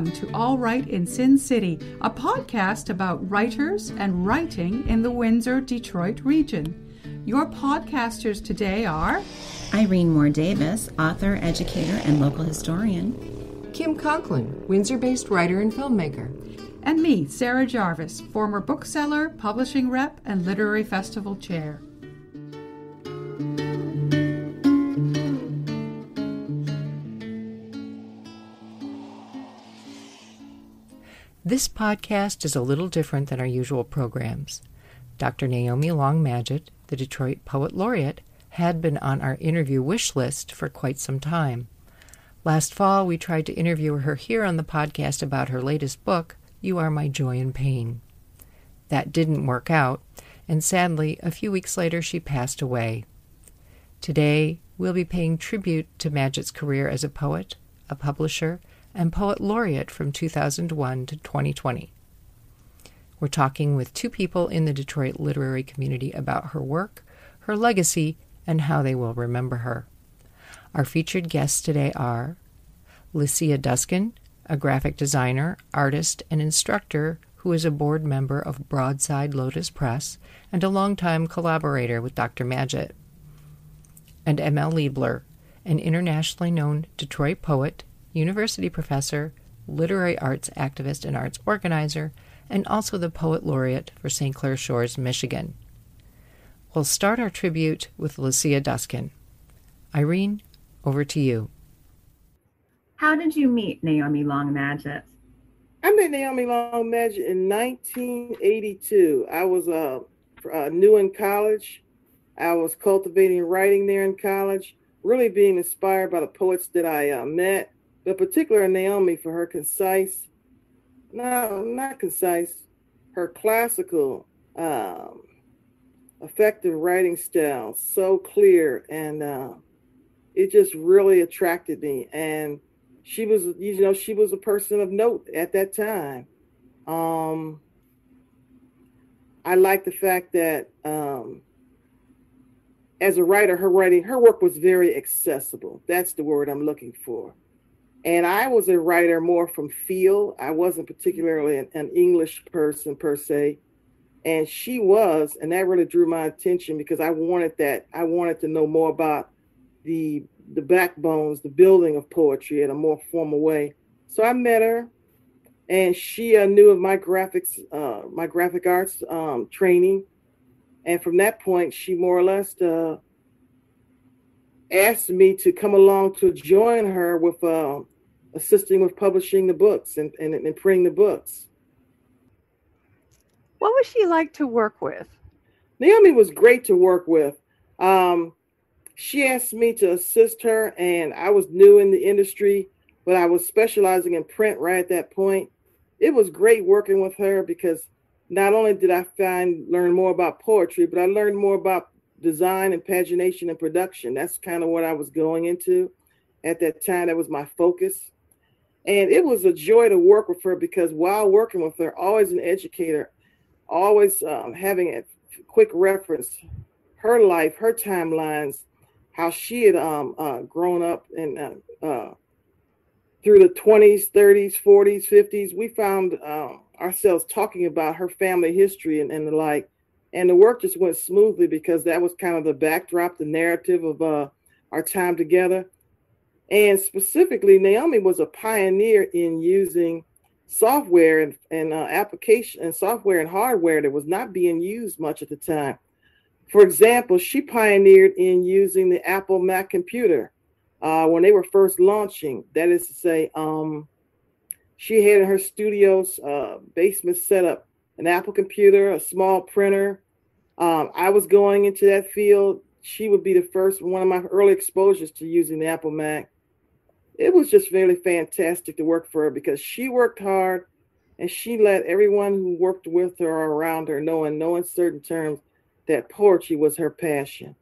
Welcome to All Write in Sin City, a podcast about writers and writing in the Windsor Detroit region. Your podcasters today are Irene Moore Davis, author, educator, and local historian. Kim Conklin, Windsor based writer and filmmaker. And me, Sarah Jarvis, former bookseller, publishing rep, and literary festival chair. This podcast is a little different than our usual programs. Dr. Naomi Long Madgett, the Detroit Poet Laureate, had been on our interview wish list for quite some time. Last fall, we tried to interview her here on the podcast about her latest book, You Are My Joy and Pain. That didn't work out, and sadly, a few weeks later, she passed away. Today, we'll be paying tribute to Madgett's career as a poet, a publisher, and Poet Laureate from 2001 to 2020. We're talking with two people in the Detroit literary community about her work, her legacy, and how they will remember her. Our featured guests today are Leisia Duskin, a graphic designer, artist, and instructor who is a board member of Broadside Lotus Press and a longtime collaborator with Dr. Madgett, and M.L. Liebler, an internationally known Detroit poet, university professor, literary arts activist and arts organizer, and also the Poet Laureate for St. Clair Shores, Michigan. We'll start our tribute with Leisia Duskin. Irene, over to you. How did you meet Naomi Long Madgett? I met Naomi Long Madgett in 1982. I was uh, uh, new in college. I was cultivating writing there in college, really being inspired by the poets that I uh, met but particular Naomi for her concise, no, not concise, her classical, um, effective writing style, so clear, and uh, it just really attracted me. And she was, you know, she was a person of note at that time. Um, I like the fact that um, as a writer, her writing, her work was very accessible. That's the word I'm looking for. And I was a writer more from feel. I wasn't particularly an, an, English person per se. And she was, and that really drew my attention because I wanted that. I wanted to know more about the the backbones, the building of poetry in a more formal way. So I met her, and she uh, knew of my graphics, uh, my graphic arts um, training, and from that point, she more or less uh, asked me to come along to join her with uh, assisting with publishing the books and, and, and printing the books. What was she like to work with? Naomi was great to work with. Um, she asked me to assist her, and I was new in the industry, but I was specializing in print right at that point. It was great working with her because not only did I find learn more about poetry, but I learned more about design and pagination and production. That's kind of what I was going into at that time. That was my focus. And it was a joy to work with her because while working with her, always an educator, always um, having a quick reference, her life, her timelines, how she had um, uh, grown up and uh, uh, through the 20s, 30s, 40s, 50s. We found um, ourselves talking about her family history and, and the like and the work just went smoothly because that was kind of the backdrop, the narrative of uh, our time together. And specifically, Naomi was a pioneer in using software and, and uh, application and software and hardware that was not being used much at the time. For example, she pioneered in using the Apple Mac computer uh, when they were first launching. That is to say, um, she had in her studio's uh, basement set up an Apple computer, a small printer. Um, I was going into that field. She would be the first, one of my early exposures to using the Apple Mac. It was just really fantastic to work for her because she worked hard and she let everyone who worked with her or around her know in no uncertain terms that poetry was her passion.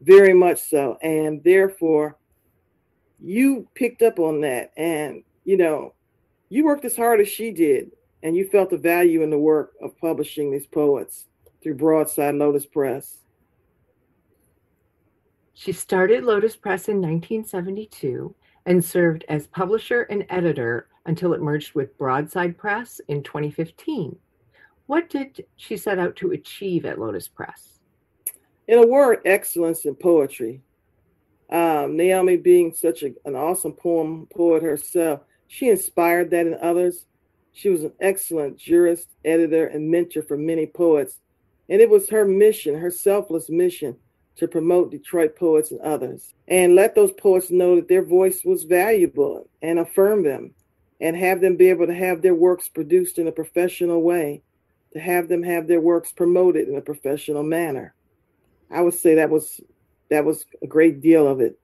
Very much so. And therefore, you picked up on that. And, you know, you worked as hard as she did and you felt the value in the work of publishing these poets through Broadside Lotus Press. She started Lotus Press in 1972 and served as publisher and editor until it merged with Broadside Press in 2015. What did she set out to achieve at Lotus Press? In a word, excellence in poetry. Um, Naomi, being such a, an awesome poem poet herself, she inspired that in others. She was an excellent jurist, editor, and mentor for many poets. And it was her mission, her selfless mission, to promote Detroit poets and others and let those poets know that their voice was valuable and affirm them and have them be able to have their works produced in a professional way, to have them have their works promoted in a professional manner. I would say that was that was a great deal of it.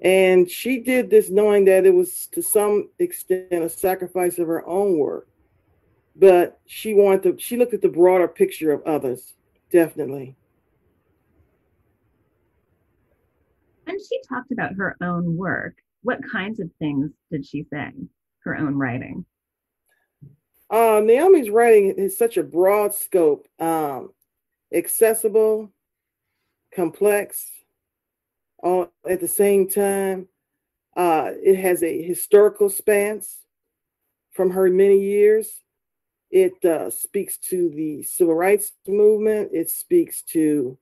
And she did this knowing that it was to some extent a sacrifice of her own work. But she wanted to, she looked at the broader picture of others, definitely. And she talked about her own work. What kinds of things did she say? Her own writing. Uh, Naomi's writing is such a broad scope, um, accessible, complex, all at the same time. Uh, it has a historical stance from her many years. It uh, speaks to the civil rights movement. It speaks to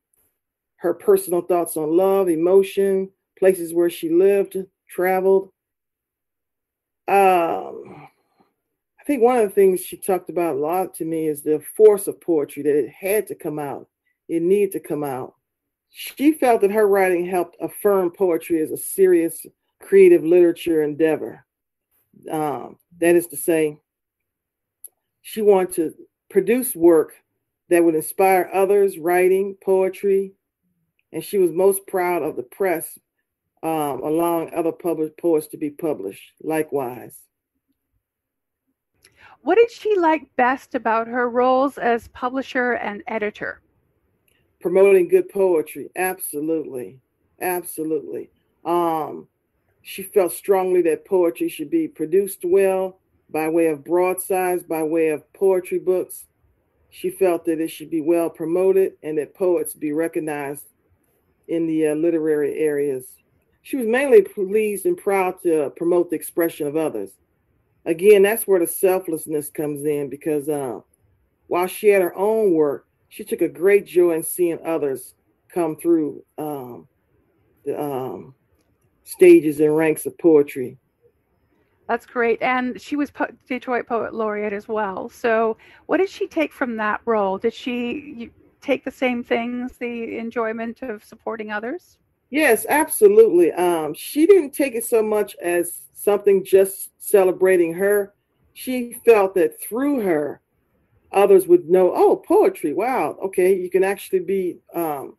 her personal thoughts on love, emotion, places where she lived, traveled. Um, I think one of the things she talked about a lot to me is the force of poetry, that it had to come out, it needed to come out. She felt that her writing helped affirm poetry as a serious creative literature endeavor. Um, that is to say, she wanted to produce work that would inspire others, writing, poetry, and she was most proud of the press um, allowing other published poets to be published likewise. What did she like best about her roles as publisher and editor? Promoting good poetry, absolutely, absolutely. Um, she felt strongly that poetry should be produced well by way of broadsides, by way of poetry books. She felt that it should be well promoted and that poets be recognized in the uh, literary areas. She was mainly pleased and proud to promote the expression of others. Again, that's where the selflessness comes in because uh, while she had her own work, she took a great joy in seeing others come through um, the um, stages and ranks of poetry. That's great. And she was po- Detroit Poet Laureate as well. So, what did she take from that role? Did she take the same things, the enjoyment of supporting others? Yes, absolutely. Um, she didn't take it so much as something just celebrating her. She felt that through her, others would know, oh, poetry. Wow, okay, you can actually be um,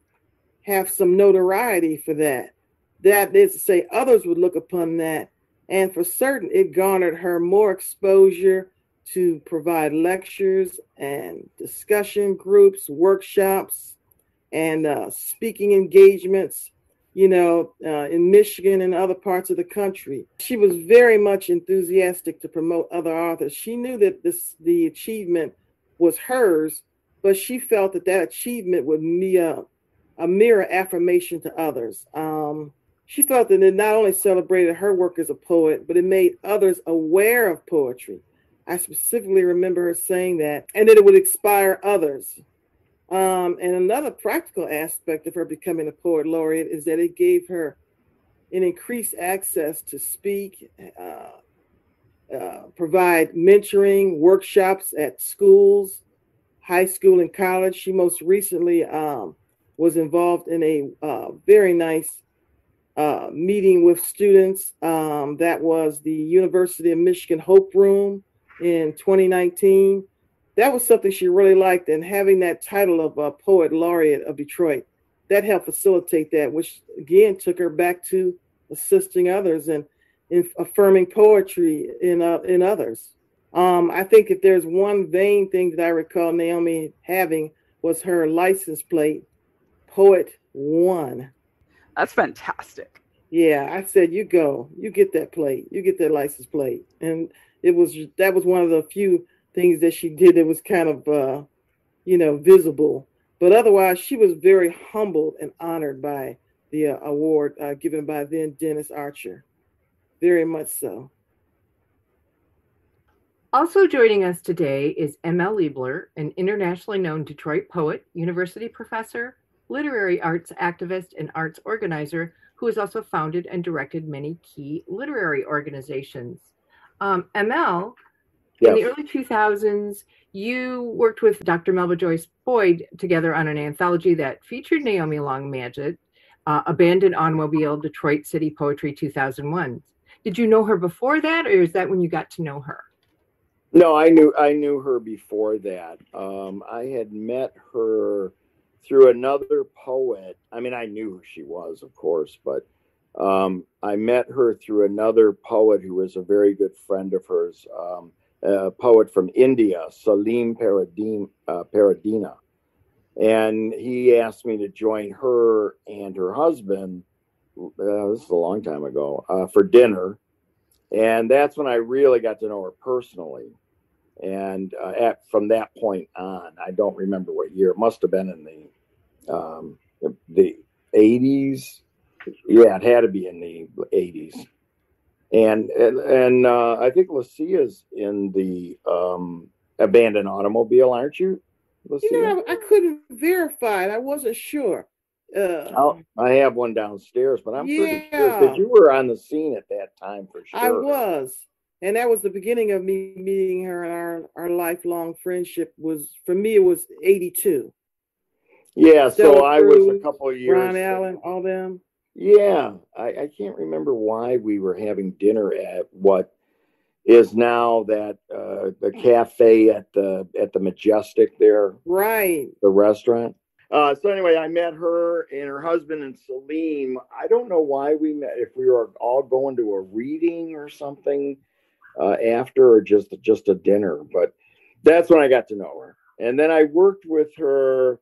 have some notoriety for that. That is to say, others would look upon that, and for certain, it garnered her more exposure to provide lectures and discussion groups, workshops, and uh, speaking engagements, you know, uh, in Michigan and other parts of the country. She was very much enthusiastic to promote other authors. She knew that this the achievement was hers, but she felt that that achievement would be a, a mirror affirmation to others. Um, she felt that it not only celebrated her work as a poet, but it made others aware of poetry I specifically remember her saying that, and that it would inspire others. Um, and another practical aspect of her becoming a poet laureate is that it gave her an increased access to speak, uh, uh, provide mentoring workshops at schools, high school, and college. She most recently um, was involved in a uh, very nice uh, meeting with students. Um, that was the University of Michigan Hopwood Room in 2019. That was something she really liked, and having that title of a poet laureate of Detroit, that helped facilitate that, which again took her back to assisting others and in affirming poetry in uh, in others. Um, I think if there's one vain thing that I recall Naomi having was her license plate, Poet One. That's fantastic. Yeah, I said, you go, you get that plate, you get that license plate, and it was that was one of the few things that she did that was kind of uh, you know visible. But otherwise, she was very humbled and honored by the uh, award uh, given by then Dennis Archer. Very much so. Also joining us today is M.L. Liebler, an internationally known Detroit poet, university professor, literary arts activist, and arts organizer who has also founded and directed many key literary organizations. Um, ML, yes. in the early 2000s, you worked with Dr. Melba Joyce Boyd together on an anthology that featured Naomi Long Madgett, uh, Abandoned Automobile, Detroit City Poetry 2001. Did you know her before that, or is that when you got to know her? No, I knew I knew her before that. Um, I had met her through another poet. I mean, I knew who she was, of course, but um, I met her through another poet who was a very good friend of hers, um, a poet from India, Salim Paradin, uh, Paradina. And he asked me to join her and her husband, uh, this is a long time ago, uh, for dinner. And that's when I really got to know her personally and uh, at, from that point on, I don't remember what year. It must have been in the um, the, 80s. Yeah, it had to be in the 80s. And and, and uh, I think Lucia's in the um, abandoned automobile, aren't you? Lucia? You know, I couldn't verify it. I wasn't sure. Uh, I have one downstairs, but I'm yeah. pretty sure that you were on the scene at that time for sure. I was and that was the beginning of me meeting her and our our lifelong friendship was for me it was 82 yeah Stella so i was a couple of years Ron Allen all them. Yeah I, I can't remember why we were having dinner at what is now that uh, the cafe at the at the majestic there. Right. The restaurant. Uh, so anyway, I met her and her husband and Salim. I don't know why we met. If we were all going to a reading or something, uh, after or just just a dinner. But that's when I got to know her. And then I worked with her.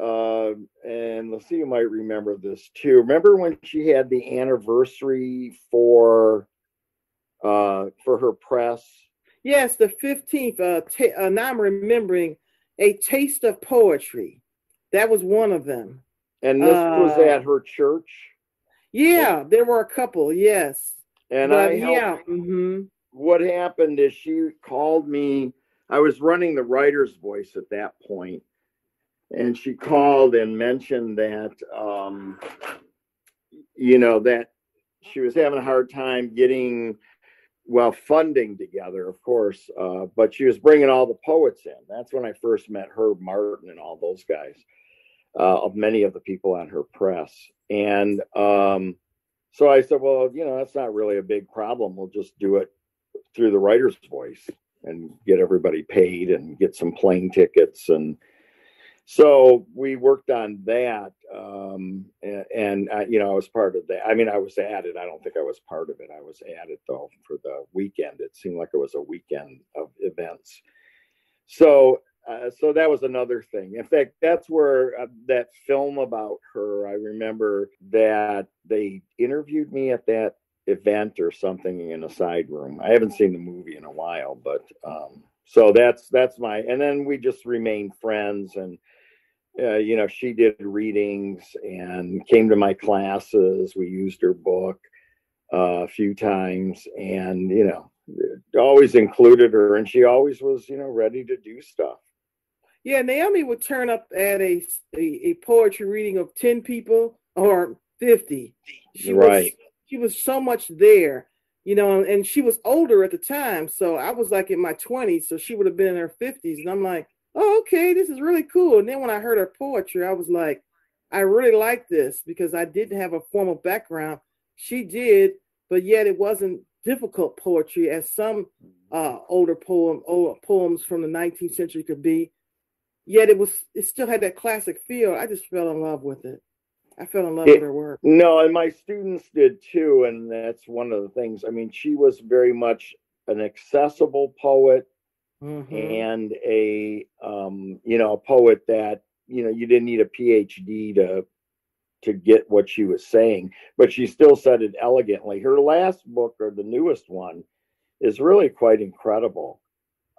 Uh, and let's see, you might remember this too. Remember when she had the anniversary for uh, for her press? Yes, the fifteenth. Uh, t- uh, now I'm remembering a taste of poetry. That was one of them. And this uh, was at her church. Yeah, there were a couple. Yes. And but, I yeah. Mm-hmm. What happened is she called me. I was running the writer's voice at that point, and she called and mentioned that, um, you know, that she was having a hard time getting, well, funding together, of course, uh, but she was bringing all the poets in. That's when I first met Herb Martin and all those guys, uh, of many of the people on her press. And um, so I said, well, you know, that's not really a big problem. We'll just do it through the writer's voice and get everybody paid and get some plane tickets. And so we worked on that. Um, and, and uh, you know, I was part of that. I mean, I was added. I don't think I was part of it. I was added though for the weekend. It seemed like it was a weekend of events. So uh, so that was another thing. In fact, that's where uh, that film about her, I remember that they interviewed me at that event or something in a side room. I haven't seen the movie in a while, but um, so that's that's my and then we just remained friends and uh, you know she did readings and came to my classes. We used her book uh, a few times and you know always included her and she always was you know ready to do stuff yeah, Naomi would turn up at a, a, a poetry reading of 10 people or 50. She right. was she was so much there, you know, and she was older at the time. So I was like in my 20s, so she would have been in her 50s. And I'm like, oh, okay, this is really cool. And then when I heard her poetry, I was like, I really like this because I didn't have a formal background. She did, but yet it wasn't difficult poetry as some uh, older poem, older poems from the 19th century could be yet it was it still had that classic feel. I just fell in love with it. I fell in love it, with her work. No, and my students did too, and that's one of the things. I mean, she was very much an accessible poet mm-hmm. and a um, you know, a poet that, you know, you didn't need a PhD to to get what she was saying, but she still said it elegantly. Her last book or the newest one is really quite incredible.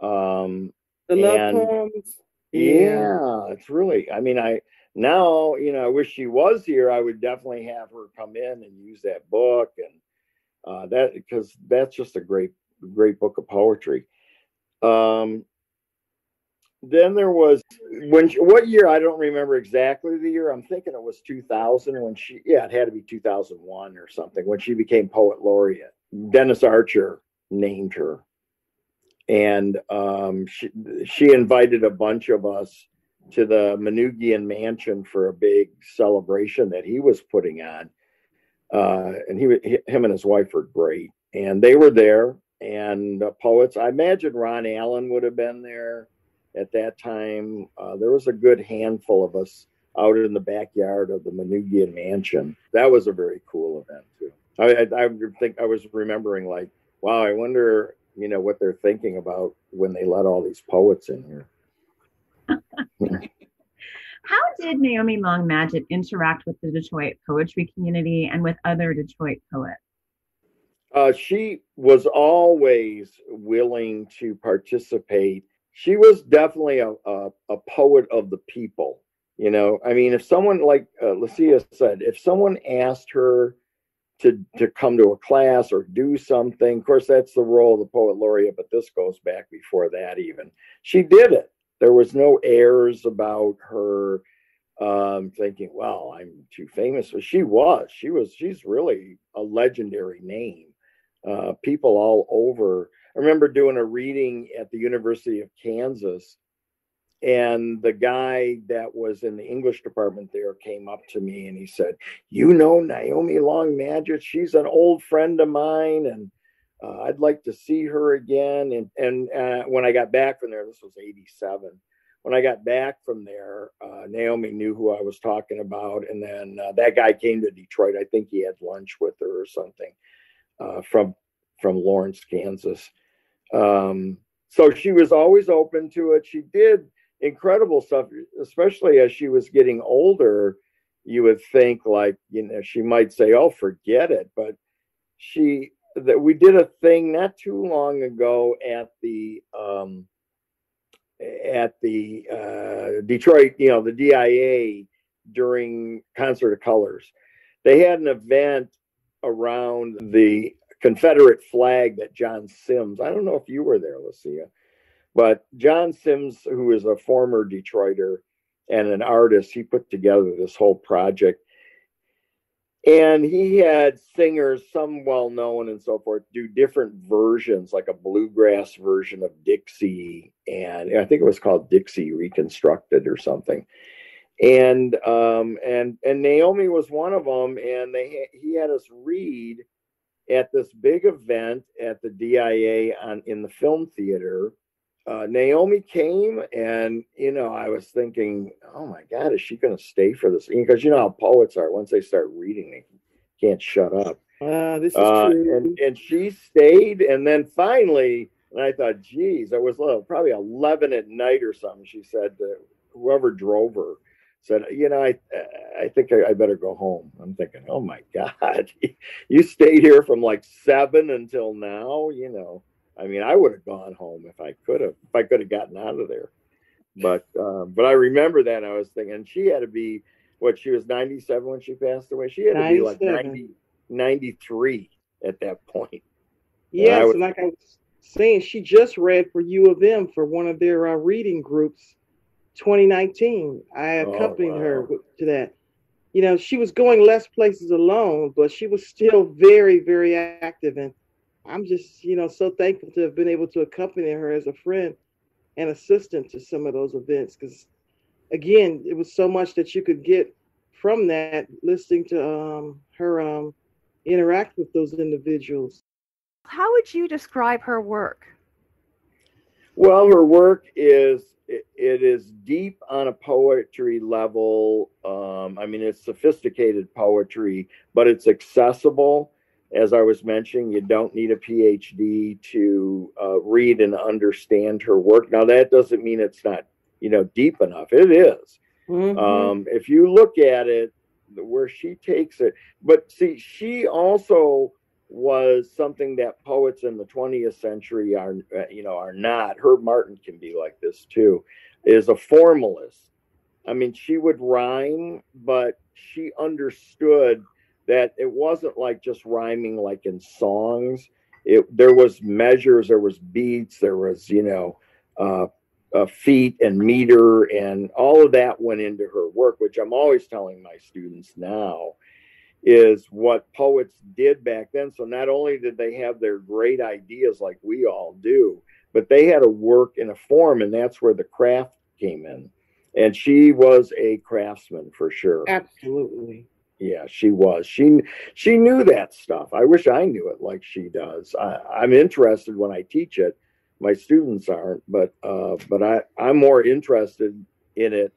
Um the love poems yeah, it's really. I mean, I now you know I wish she was here. I would definitely have her come in and use that book and uh, that because that's just a great great book of poetry. Um, then there was when she, what year I don't remember exactly the year. I'm thinking it was 2000 when she yeah it had to be 2001 or something when she became poet laureate. Dennis Archer named her, and um, she she invited a bunch of us to the Manoogian Mansion for a big celebration that he was putting on. Uh, and he, him and his wife were great, and they were there. And uh, poets, I imagine Ron Allen would have been there at that time. Uh, there was a good handful of us out in the backyard of the Manoogian Mansion. That was a very cool event too. I, I, I think I was remembering like, wow, I wonder, you know, what they're thinking about when they let all these poets in here. How did Naomi Long Madgett interact with the Detroit poetry community and with other Detroit poets? Uh, she was always willing to participate. She was definitely a, a, a, poet of the people. You know, I mean, if someone like uh, Lucia said, if someone asked her to to come to a class or do something, of course, that's the role of the poet laureate. But this goes back before that. Even she did it there was no airs about her um, thinking, well, I'm too famous. She was. She was. She's really a legendary name. Uh, people all over. I remember doing a reading at the University of Kansas, and the guy that was in the English department there came up to me and he said, "You know Naomi Long Madgett? She's an old friend of mine, and uh, I'd like to see her again. And and uh, when I got back from there, this was '87. When I got back from there, uh, Naomi knew who I was talking about, and then uh, that guy came to Detroit. I think he had lunch with her or something uh, from from Lawrence, Kansas. Um, so she was always open to it. She did incredible stuff, especially as she was getting older. You would think like you know she might say, "Oh, forget it," but she that we did a thing not too long ago at the um, at the uh, Detroit, you know, the DIA during Concert of Colors. They had an event around the Confederate flag that John Sims. I don't know if you were there, Lucia, but John Sims, who is a former Detroiter and an artist, he put together this whole project. And he had singers some well known and so forth do different versions like a bluegrass version of dixie and i think it was called dixie reconstructed or something. And um and and naomi was one of them and they he had us read at this big event at the dia on in the film theater uh, Naomi came, and you know, I was thinking, oh my God, is she going to stay for this? Because you know how poets are; once they start reading, they can't shut up. Uh, this is uh, true. And, and she stayed, and then finally, and I thought, geez, it was little, probably eleven at night or something. She said, whoever drove her said, you know, I I think I, I better go home. I'm thinking, oh my God, you stayed here from like seven until now, you know I mean, I would have gone home if I could have, if I could have gotten out of there. But, um, but I remember that I was thinking she had to be what she was 97 when she passed away. She had to be like 90, 93 at that point. Yes, was, like I was saying, she just read for U of M for one of their uh, reading groups, 2019. I accompanied oh, wow. her to that. You know, she was going less places alone, but she was still very, very active and I'm just, you know, so thankful to have been able to accompany her as a friend and assistant to some of those events because, again, it was so much that you could get from that listening to um, her um, interact with those individuals. How would you describe her work? Well, her work is it, it is deep on a poetry level. Um, I mean, it's sophisticated poetry, but it's accessible as I was mentioning, you don't need a PhD to uh, read and understand her work. Now, that doesn't mean it's not, you know, deep enough. It is. Mm-hmm. Um, if you look at it, where she takes it, but see, she also was something that poets in the 20th century are, uh, you know, are not. Herb Martin can be like this too, is a formalist. I mean, she would rhyme, but she understood that it wasn't like just rhyming like in songs. It there was measures, there was beats, there was you know uh, uh, feet and meter and all of that went into her work, which I'm always telling my students now is what poets did back then. So not only did they have their great ideas like we all do, but they had to work in a form, and that's where the craft came in. And she was a craftsman for sure. Absolutely. Yeah, she was. She she knew that stuff. I wish I knew it like she does. I, I'm interested when I teach it. My students aren't, but uh, but I I'm more interested in it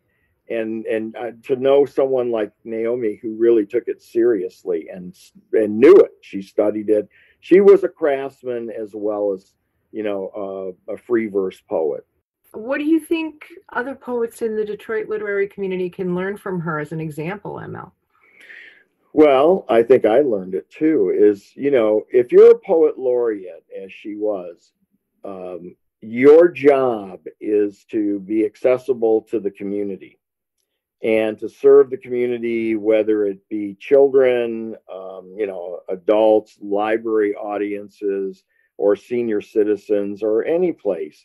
and and uh, to know someone like Naomi who really took it seriously and and knew it. She studied it. She was a craftsman as well as you know uh, a free verse poet. What do you think other poets in the Detroit literary community can learn from her as an example, ML? Well, I think I learned it too. Is you know if you're a poet laureate as she was. Um, your job is to be accessible to the community and to serve the community, whether it be children, um, you know, adults, library audiences, or senior citizens, or any place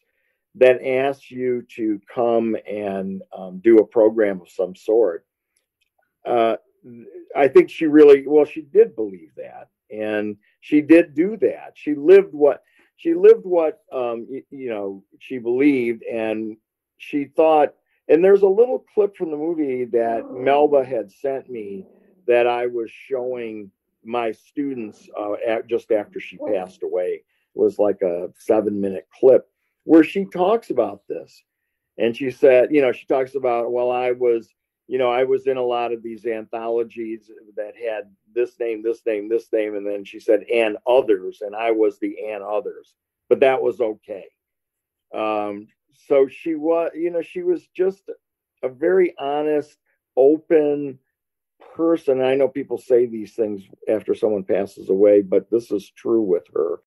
that asks you to come and um, do a program of some sort. Uh, I think she really, well, she did believe that, and she did do that. She lived what she lived what um, you, you know she believed, and she thought and there's a little clip from the movie that Melba had sent me that I was showing my students uh, at, just after she passed away. It was like a seven minute clip where she talks about this. And she said, you know, she talks about, well, I was, you know, I was in a lot of these anthologies that had this name, this name, this name. And then she said, and others. And I was the and others, but that was okay. Um, so she was, you know, she was just a very honest, open person. I know people say these things after someone passes away, but this is true with her.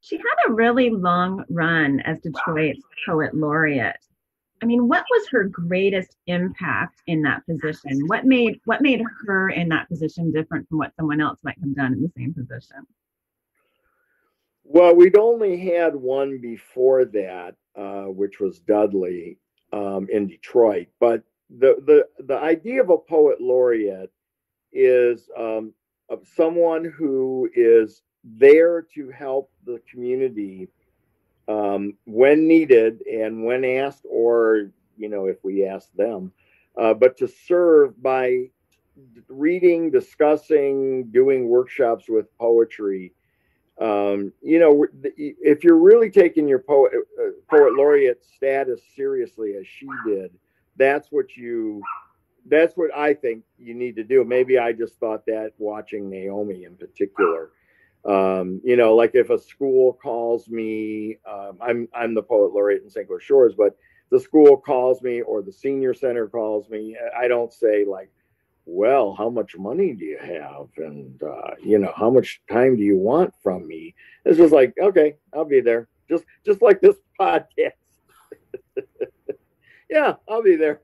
She had a really long run as Detroit's poet laureate. I mean, what was her greatest impact in that position? What made what made her in that position different from what someone else might have done in the same position? Well, we'd only had one before that, uh, which was Dudley um, in Detroit. But the, the, the idea of a poet laureate is um, of someone who is there to help the community um, when needed and when asked, or you know, if we ask them, uh, but to serve by reading, discussing, doing workshops with poetry um, you know, if you're really taking your poet uh, poet laureate status seriously as she did, that's what you that's what I think you need to do. Maybe I just thought that watching Naomi in particular. Um, you know, like if a school calls me, um, I'm I'm the poet laureate in St. Clair Shores, but the school calls me or the senior center calls me, I don't say like, well, how much money do you have? And, uh, you know, how much time do you want from me? It's just like, okay, I'll be there. Just, just like this podcast. yeah, I'll be there.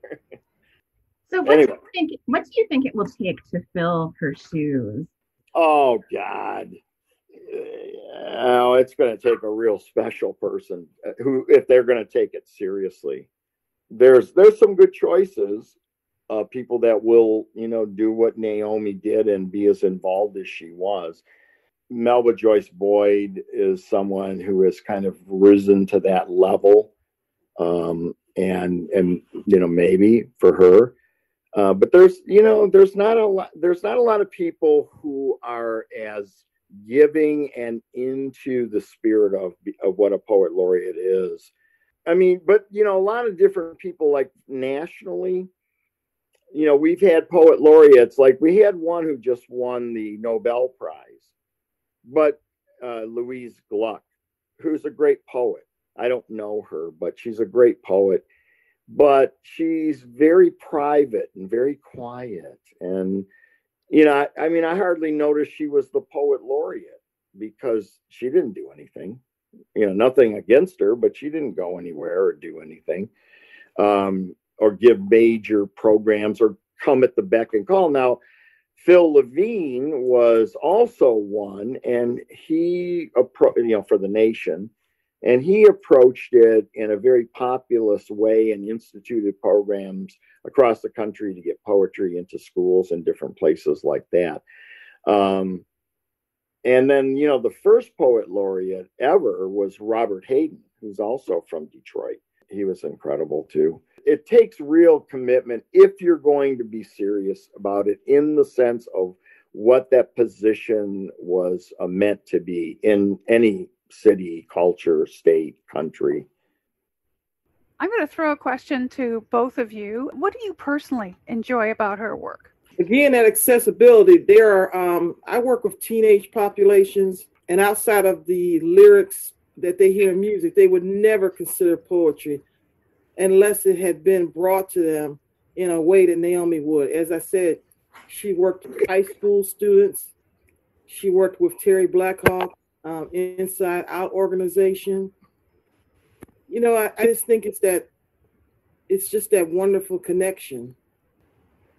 So what anyway. do you think, what do you think it will take to fill her shoes? Oh God. Oh, it's going to take a real special person uh, who, if they're going to take it seriously, there's there's some good choices uh, people that will, you know, do what Naomi did and be as involved as she was. Melba Joyce Boyd is someone who has kind of risen to that level, um, and and you know maybe for her, uh, but there's you know there's not a lot there's not a lot of people who are as giving and into the spirit of of what a poet laureate is. I mean, but you know a lot of different people like nationally you know, we've had poet laureates, like we had one who just won the Nobel Prize, but uh, Louise Gluck, who's a great poet. I don't know her, but she's a great poet. But she's very private and very quiet. And, you know, I, I mean, I hardly noticed she was the poet laureate because she didn't do anything. You know, nothing against her, but she didn't go anywhere or do anything. Um, or give major programs or come at the beck and call. Now, Phil Levine was also one, and he, you know, for the nation, And he approached it in a very populist way and instituted programs across the country to get poetry into schools and different places like that. Um, and then, you know, the first poet laureate ever was Robert Hayden, who's also from Detroit. He was incredible too. It takes real commitment if you're going to be serious about it in the sense of what that position was uh, meant to be in any city, culture, state, country. I'm going to throw a question to both of you. What do you personally enjoy about her work? Again, that accessibility. There are, um, I work with teenage populations, and outside of the lyrics that they hear in music, they would never consider poetry unless it had been brought to them in a way that Naomi would. As I said, she worked with high school students. She worked with Terry Blackhawk, um, Inside Out organization. You know, I, I just think it's that it's just that wonderful connection.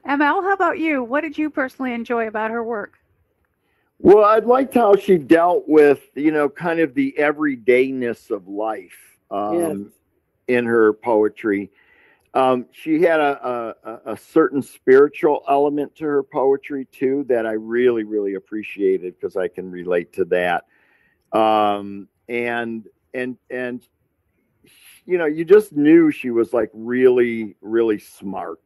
ML, how about you? What did you personally enjoy about her work? Well, I liked how she dealt with, you know, kind of the everydayness of life um, yes. in her poetry. Um, she had a, a, a, certain spiritual element to her poetry too that I really, really appreciated because I can relate to that. Um, and and and you know, you just knew she was like really, really smart.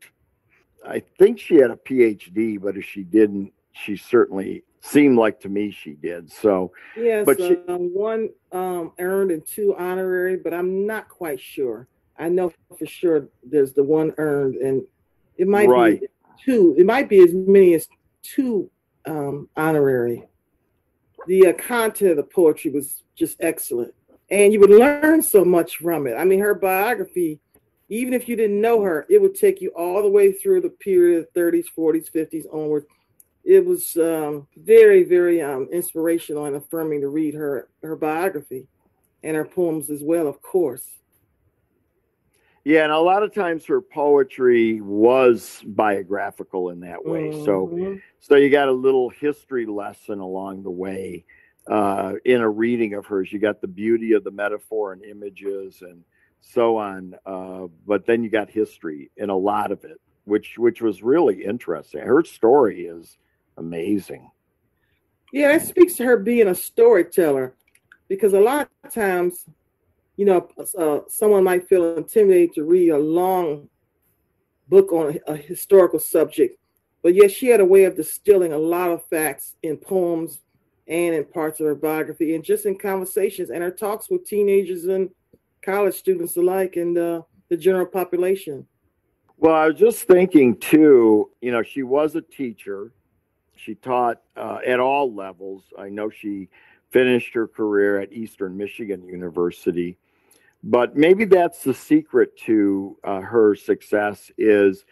I think she had a PhD, but if she didn't, she certainly seemed like to me she did. So yes, but she, um, one um, earned and two honorary, but I'm not quite sure. I know for sure there's the one earned, and it might right. be two. It might be as many as two um, honorary. The uh, content of the poetry was just excellent and you would learn so much from it. I mean, her biography, even if you didn't know her, it would take you all the way through the period of 30s, 40s, 50s onward. It was um, very, very um, inspirational and affirming to read her her biography and her poems as well, of course. Yeah, and a lot of times her poetry was biographical in that way. Mm-hmm. So, so you got a little history lesson along the way uh, in a reading of hers. You got the beauty of the metaphor and images and so on, uh, but then you got history in a lot of it, which which was really interesting. Her story is amazing. Yeah, that speaks to her being a storyteller, because a lot of times, you know, uh, someone might feel intimidated to read a long book on a, historical subject, but yet she had a way of distilling a lot of facts in poems and in parts of her biography and just in conversations and her talks with teenagers and college students alike and uh, the general population. Well, I was just thinking too, you know, she was a teacher. She taught uh, at all levels. I know she finished her career at Eastern Michigan University. But maybe that's the secret to uh, her success is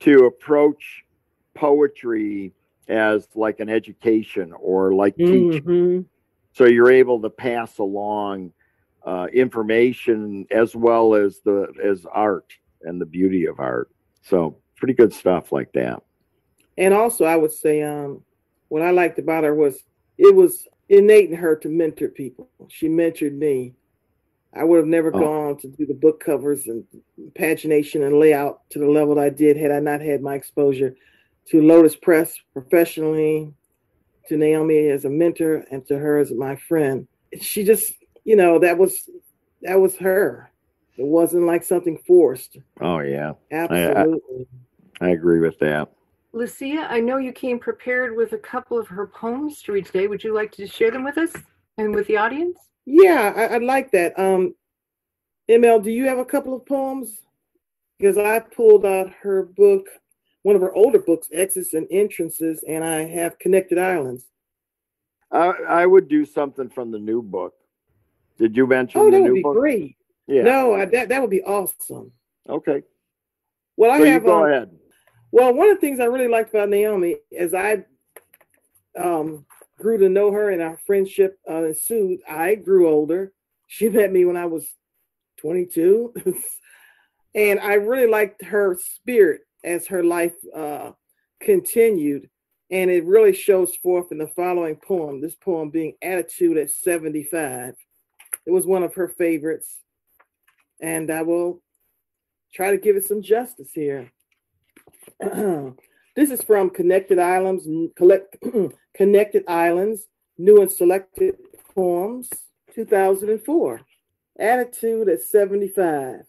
to approach poetry as like an education or like mm-hmm. teaching. So you're able to pass along uh, information as well as the as art and the beauty of art. So pretty good stuff like that. And also, I would say, um, what I liked about her was it was innate in her to mentor people. She mentored me. I would have never oh. gone to do the book covers and pagination and layout to the level I did had I not had my exposure to Lotus Press professionally, to Naomi as a mentor, and to her as my friend. She just, you know, that was that was her. It wasn't like something forced. Oh yeah, absolutely. I, I, I agree with that. Lucia, I know you came prepared with a couple of her poems to read today. Would you like to share them with us and with the audience? Yeah, I, would like that. Um, ML, do you have a couple of poems? Because I pulled out her book one of her older books, Exits and Entrances, and I have Connected Islands. I, I would do something from the new book. Did you mention oh, that would be book? great. Yeah. No, I, that that would be awesome. Okay. Well, I so have. go um, ahead. Well, one of the things I really liked about Naomi is I um, grew to know her and our friendship uh, ensued. I grew older. She met me when I was 22. and I really liked her spirit as her life uh, continued. And it really shows forth in the following poem, this poem being Attitude at 75. it was one of her favorites. And I will try to give it some justice here. this is from Connected Islands, collect, Connected Islands, New and Selected Poems, 2004. Attitude at 75.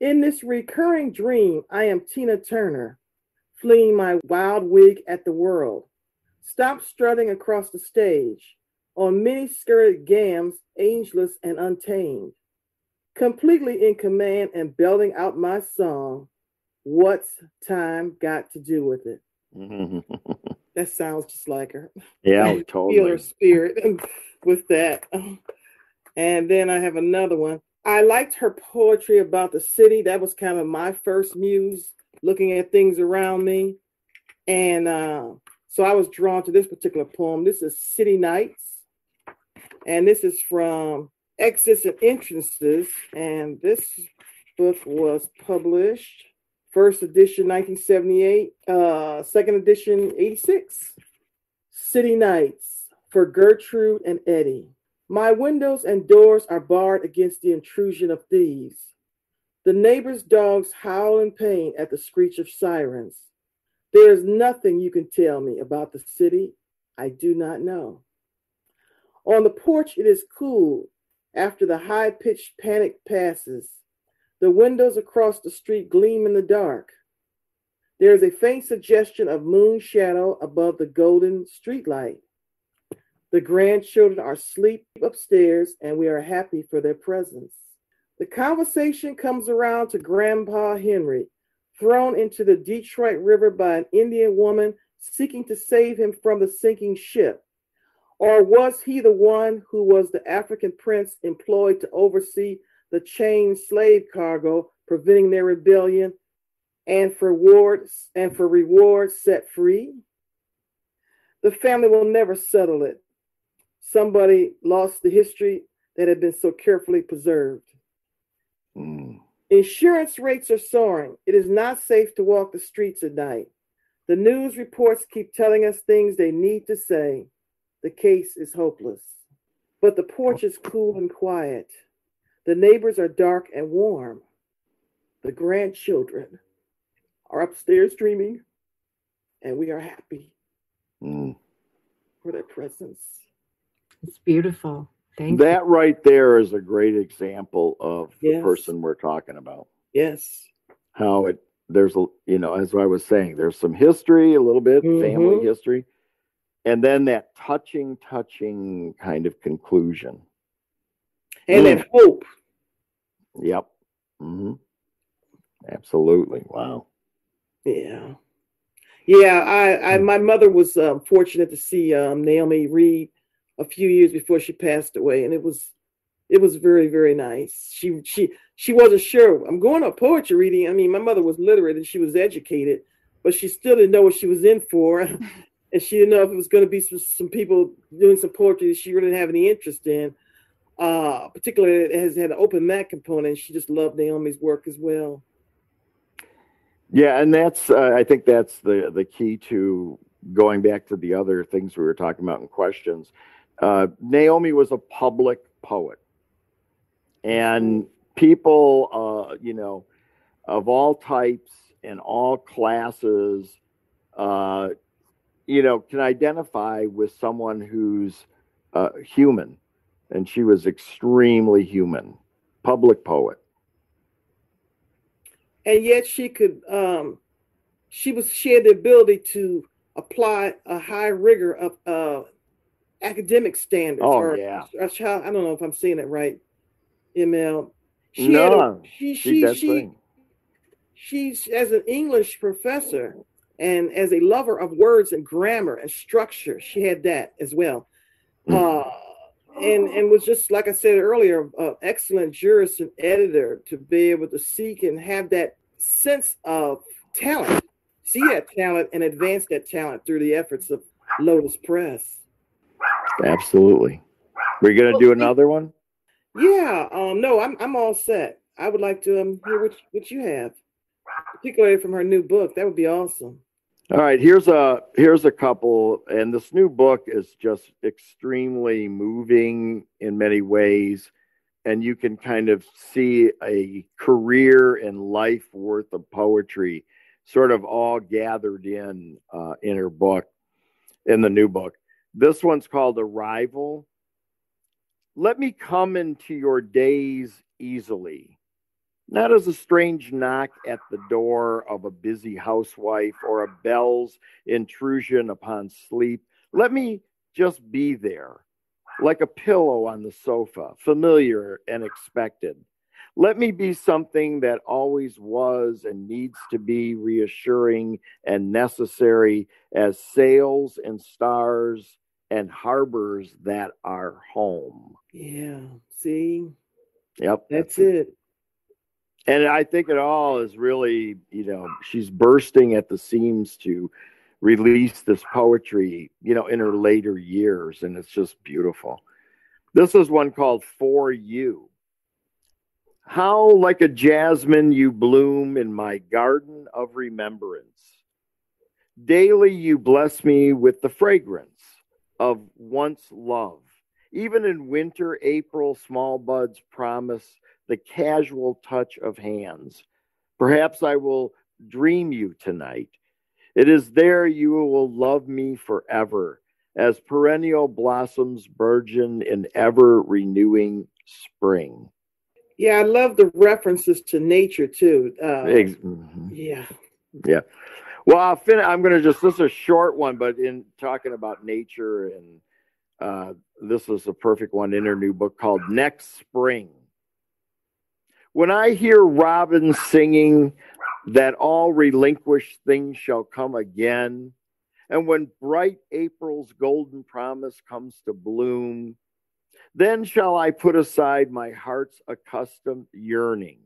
In this recurring dream, I am Tina Turner, fleeing my wild wig at the world. Stop strutting across the stage on many skirted gams, ageless and untamed. Completely in command and belting out my song, What's Time Got to Do with It? that sounds just like her. Yeah, totally. Feel her spirit with that. And then I have another one. I liked her poetry about the city. That was kind of my first muse, looking at things around me. And uh, so I was drawn to this particular poem. This is City Nights. And this is from Exits and Entrances. And this book was published first edition 1978, uh, second edition 86. City Nights for Gertrude and Eddie. My windows and doors are barred against the intrusion of thieves. The neighbors' dogs howl in pain at the screech of sirens. There is nothing you can tell me about the city I do not know. On the porch, it is cool after the high pitched panic passes. The windows across the street gleam in the dark. There is a faint suggestion of moon shadow above the golden streetlight. The grandchildren are asleep upstairs, and we are happy for their presence. The conversation comes around to Grandpa Henry, thrown into the Detroit River by an Indian woman seeking to save him from the sinking ship. Or was he the one who was the African prince employed to oversee the chained slave cargo, preventing their rebellion, and for rewards and for rewards set free? The family will never settle it somebody lost the history that had been so carefully preserved. Mm. Insurance rates are soaring. It is not safe to walk the streets at night. The news reports keep telling us things they need to say. The case is hopeless. But the porch is cool and quiet. The neighbors are dark and warm. The grandchildren are upstairs dreaming, and we are happy mm. for their presence. It's beautiful. Thank you. that you. right there is a great example of yes. the person we're talking about. Yes. How it there's a you know as I was saying there's some history a little bit mm-hmm. family history, and then that touching touching kind of conclusion. And mm. that hope. Yep. Mm-hmm. Absolutely. Wow. Yeah. Yeah, I, I hmm. my mother was um, fortunate to see um, Naomi read a few years before she passed away, and it was it was very very nice. She she she wasn't sure. I'm going to poetry reading. I mean, my mother was literate and she was educated, but she still didn't know what she was in for, and she didn't know if it was going to be some, some people doing some poetry that she really didn't have any interest in. Uh, particularly, it has had an open mat component. She just loved Naomi's work as well. Yeah, and that's uh, I think that's the the key to going back to the other things we were talking about in questions uh, Naomi was a public poet, and people, uh, you know, of all types and all classes, uh, you know, can identify with someone who's uh, human, and she was extremely human, public poet. And yet, she could. Um, she was. She had the ability to apply a high rigor of uh, academic standards. Oh or, yeah. Or, child, I don't know if I'm saying it right. ML. She no, a, she she she, she's as an English professor and as a lover of words and grammar and structure, she had that as well. Mm. Uh, and and was just like I said earlier, an excellent jurist and editor to be able to seek and have that sense of talent, see that talent and advance that talent through the efforts of Lotus Press. Absolutely. We're gonna do another one? Yeah. Um. No, I'm I'm all set. I would like to um hear what what you have, particularly from her new book. That would be awesome. All right, here's a here's a couple, and this new book is just extremely moving in many ways, and you can kind of see a career and life worth of poetry, sort of all gathered in uh, in her book, in the new book. This one's called Arrival. Let me come into your days easily not as a strange knock at the door of a busy housewife or a bell's intrusion upon sleep. Let me just be there, like a pillow on the sofa, familiar and expected. Let me be something that always was and needs to be reassuring and necessary as sails and stars and harbors that are home. Yeah, see? Yep. That's it and I think it all is really, you know, she's bursting at the seams to release this poetry, you know, in her later years, and it's just beautiful. This is one called For You. How like a jasmine you bloom in my garden of remembrance. Daily you bless me with the fragrance of once love. Even in winter, April, small buds promise the casual touch of hands. Perhaps I will dream you tonight. It is there you will love me forever as perennial blossoms burgeon in ever renewing spring. Yeah, I love the references to nature too. Uh, mm-hmm. Yeah. Yeah. Well, I'll fin- I'm going to just, this is a short one, but in talking about nature, and uh, this is a perfect one in her new book called Next Spring. When I hear robins singing that all relinquished things shall come again, and when bright April's golden promise comes to bloom, then shall I put aside my heart's accustomed yearning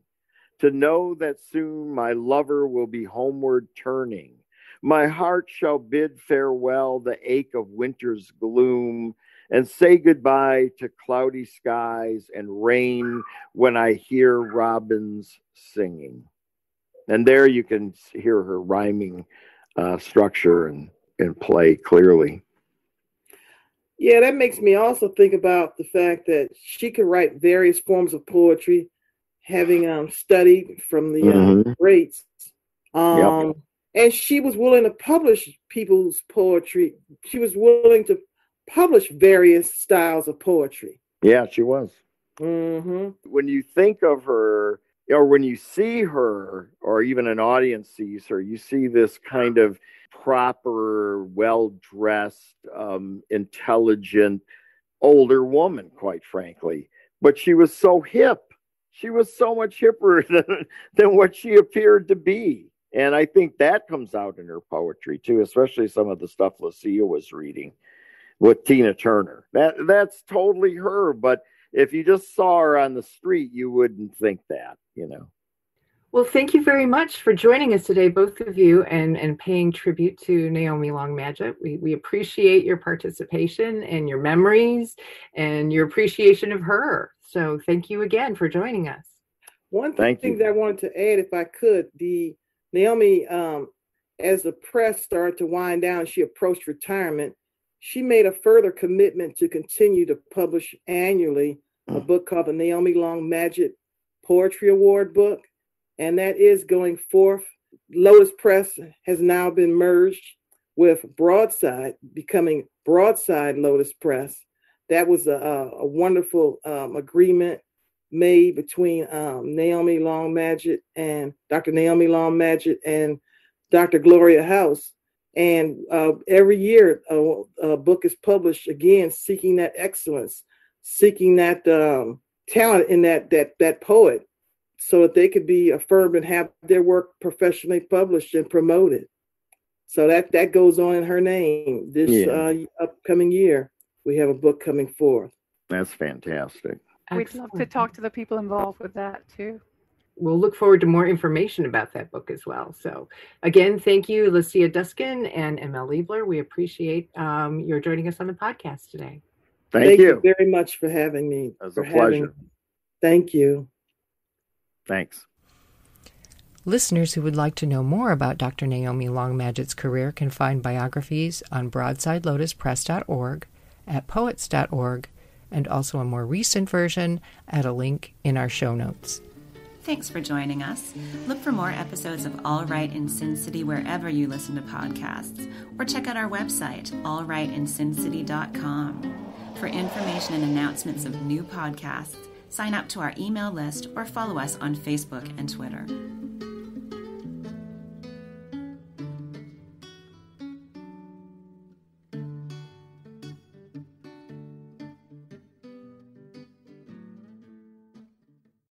to know that soon my lover will be homeward turning. My heart shall bid farewell the ache of winter's gloom and say goodbye to cloudy skies and rain when I hear robins singing. And there you can hear her rhyming uh, structure and, and play clearly. Yeah, that makes me also think about the fact that she could write various forms of poetry, having um, studied from the mm-hmm. greats. Um, yep. And she was willing to publish people's poetry. She was willing to published various styles of poetry. Yeah, she was. Mm-hmm. When you think of her, or when you see her, or even an audience sees her, you see this kind of proper, well dressed, um, intelligent, older woman, quite frankly. But she was so hip. She was so much hipper than, than what she appeared to be. And I think that comes out in her poetry too, especially some of the stuff Leisia was reading with Tina Turner. That that's totally her. But if you just saw her on the street, you wouldn't think that, you know. Well, thank you very much for joining us today, both of you, and, and paying tribute to Naomi Long Madgett. We, we appreciate your participation and your memories and your appreciation of her. So thank you again for joining us. One thank thing you. that I wanted to add, if I could, the Naomi, um, as the press started to wind down, she approached retirement she made a further commitment to continue to publish annually a mm. book called the Naomi Long Madgett Poetry Award book, and that is going forth. Lotus Press has now been merged with Broadside, becoming Broadside Lotus Press. That was a, a wonderful um, agreement made between um, Naomi Long Madgett and Dr. Naomi Long Madgett and Dr. Gloria House and uh, every year, a, a, book is published again, seeking that excellence, seeking that um, talent in that that that poet, so that they could be affirmed and have their work professionally published and promoted. So that that goes on in her name. This yeah. uh, upcoming year, we have a book coming forth. That's fantastic. We'd love to talk to the people involved with that too we'll look forward to more information about that book as well. So, again, thank you, Leisia Duskin and ML Liebler. We appreciate um, your joining us on the podcast today. Thank, thank you. you. very much for having me. It was a pleasure. Having... Thank you. Thanks. Listeners who would like to know more about Dr. Naomi Long Madgett's career can find biographies on broadsidelotuspress.org, at poets.org, and also a more recent version at a link in our show notes. Thanks for joining us. Look for more episodes of All Write in Sin City wherever you listen to podcasts, or check out our website, allwriteinsincity.com. For information and announcements of new podcasts, sign up to our email list or follow us on Facebook and Twitter.